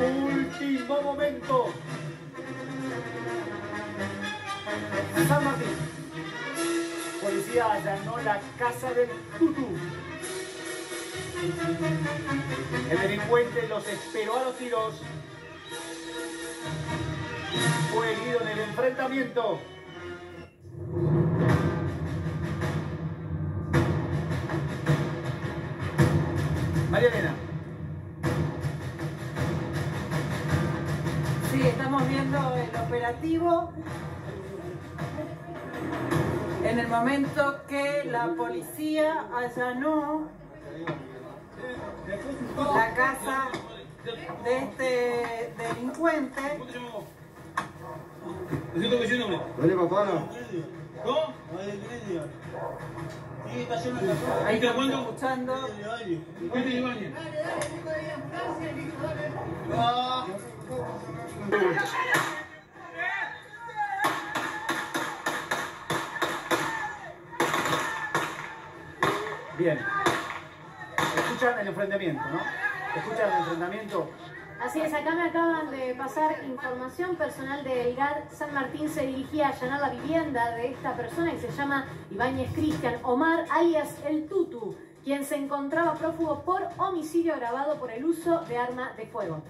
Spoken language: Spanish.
Último momento. San Martín. Policía allanó la casa del Tutu. El delincuente los esperó a los tiros. Fue herido en el enfrentamiento. María Elena. Sí, estamos viendo el operativo en el momento que la policía allanó la casa de este delincuente. ¿Cómo? Ahí estamos escuchando. Bien. Escuchan el enfrentamiento, ¿no? Escuchan el enfrentamiento. Así es, acá me acaban de pasar información personal del GAD. San Martín se dirigía a allanar la vivienda de esta persona que se llama Ibáñez Cristian Omar, alias El Tutu, quien se encontraba prófugo por homicidio agravado por el uso de arma de fuego.